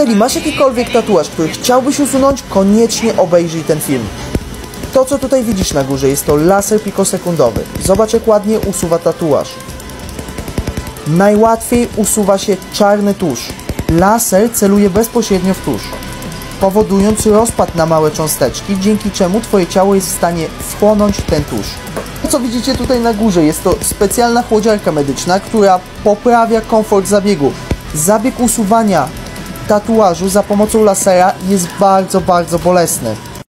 Jeżeli masz jakikolwiek tatuaż, który chciałbyś usunąć, koniecznie obejrzyj ten film. To, co tutaj widzisz na górze, jest to laser pikosekundowy. Zobacz, jak ładnie usuwa tatuaż. Najłatwiej usuwa się czarny tusz. Laser celuje bezpośrednio w tusz, powodując rozpad na małe cząsteczki, dzięki czemu Twoje ciało jest w stanie wchłonąć ten tusz. To, co widzicie tutaj na górze, jest to specjalna chłodziarka medyczna, która poprawia komfort zabiegu. Zabieg usuwania tatuażu za pomocą lasera jest bardzo, bardzo bolesny.